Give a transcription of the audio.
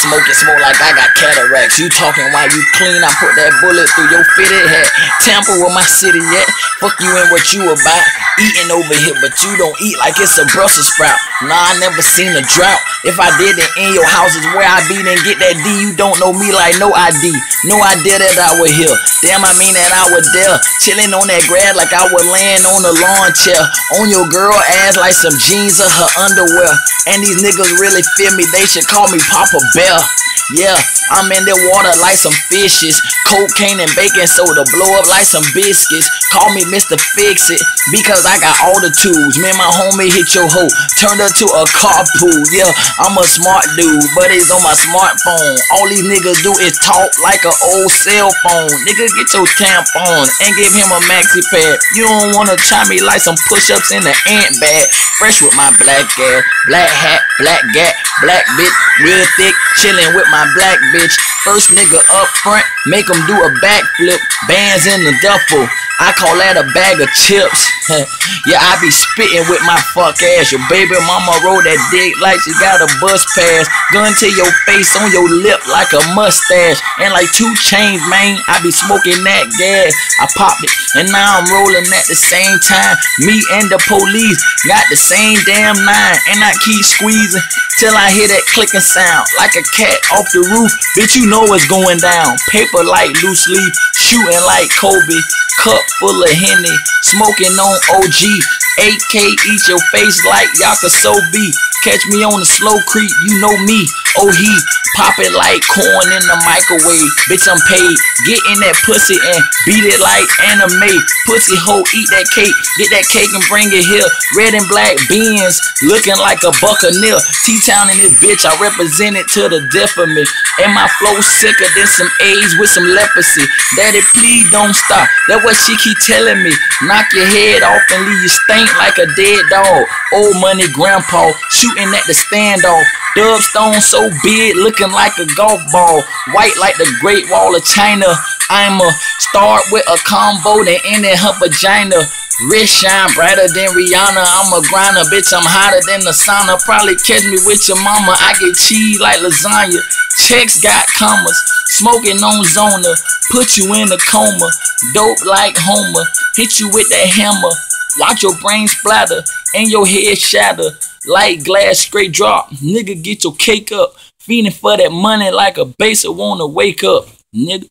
smoke smoke like I got cataracts. You talking while you clean, I put that bullet through your fitted hat. Tamper with my city yet. Fuck you and what you about. Eating over here, but you don't eat like it's a Brussels sprout. Nah, I never seen a drought. If I did it in your house is where I be, then get that D. You don't know me like no ID. No idea that I was here. Damn, I mean that I was there. Chilling on that grass like I was laying on a lawn chair. On your girl ass like some jeans or her underwear. And these niggas really feel me, they should call me Papa Bear. Yeah, I'm in the water like some fishes. Cocaine and baking soda, blow up like some biscuits. Call me Mr. Fix It because I got all the tools. Me and my homie hit your hoe, turned her to a carpool. Yeah, I'm a smart dude, but it's on my smartphone. All these niggas do is talk like an old cell phone. Nigga, get your tampon and give him a maxi pad. You don't wanna try me like some push-ups in the ant bag. Fresh with my black ass, black hat, black gat, black bitch, real thick, chillin' with my black bitch. First nigga up front, make him do a backflip, bands in the duffel. I call that a bag of chips. yeah, I be spitting with my fuck ass. Your baby mama roll that dick like she got a bus pass. Gun to your face on your lip like a mustache. And like two chains, man, I be smoking that gas. I popped it, and now I'm rolling at the same time. Me and the police got the same damn nine, and I keep squeezing till I hear that clicking sound like a cat off the roof. Bitch, you know it's going down. Paper like loose leaf, shooting like Kobe. Cup full of Henny, smoking on OG. 8K eat your face like Yaka so be. Catch me on the slow creep, you know me. Oh, he pop it like corn in the microwave. Bitch, I'm paid. Get in that pussy and beat it like anime. Pussy hoe, eat that cake. Get that cake and bring it here. Red and black beans, looking like a buccaneer. T-Town in this bitch, I represent it to the death of me. And my flow sicker than some AIDS with some leprosy. Daddy, please don't stop. That what she keep telling me. Knock your head off and leave you like a dead dog. Old money grandpa shooting at the standoff. Dub stone so big, looking like a golf ball. White like the Great Wall of China. I'ma start with a combo, then end in her vagina. Wrist shine brighter than Rihanna. I'm a grinder, bitch. I'm hotter than the sauna. Probably catch me with your mama. I get cheese like lasagna. Checks got commas. Smoking on Zona. Put you in a coma. Dope like Homer. Hit you with that hammer. Watch your brain splatter and your head shatter. Like glass straight drop. Nigga, get your cake up. Feeding for that money like a baser wanna wake up. Nigga.